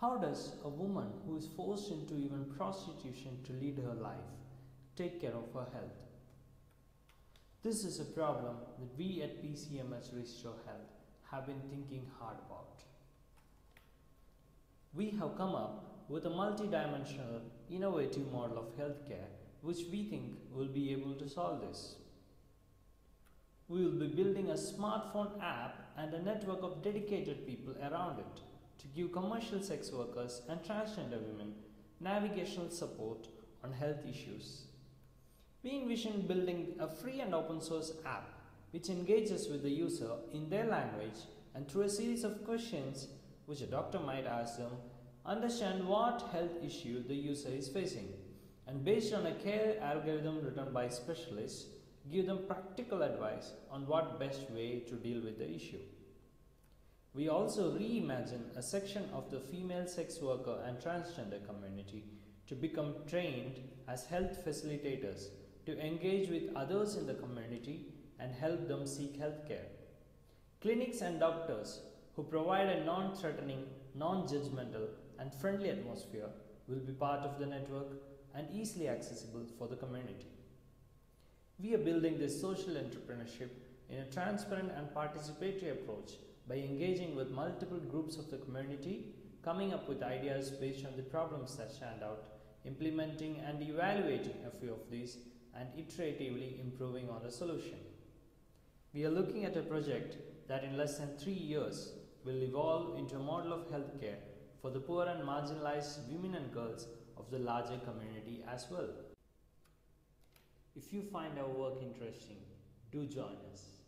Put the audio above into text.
How does a woman who is forced into even prostitution to lead her life take care of her health? This is a problem that we at PCMS Restore Health have been thinking hard about. We have come up with a multidimensional, innovative model of healthcare which we think will be able to solve this. We will be building a smartphone app and a network of dedicated people around it give commercial sex workers and transgender women navigational support on health issues. We envision building a free and open source app which engages with the user in their language and through a series of questions which a doctor might ask them, understand what health issue the user is facing and based on a care algorithm written by specialists, give them practical advice on what best way to deal with the issue. We also reimagine a section of the female sex worker and transgender community to become trained as health facilitators to engage with others in the community and help them seek health care. Clinics and doctors who provide a non threatening, non judgmental, and friendly atmosphere will be part of the network and easily accessible for the community. We are building this social entrepreneurship in a transparent and participatory approach by engaging with multiple groups of the community, coming up with ideas based on the problems that stand out, implementing and evaluating a few of these, and iteratively improving on the solution. We are looking at a project that in less than three years will evolve into a model of healthcare for the poor and marginalized women and girls of the larger community as well. If you find our work interesting, do join us.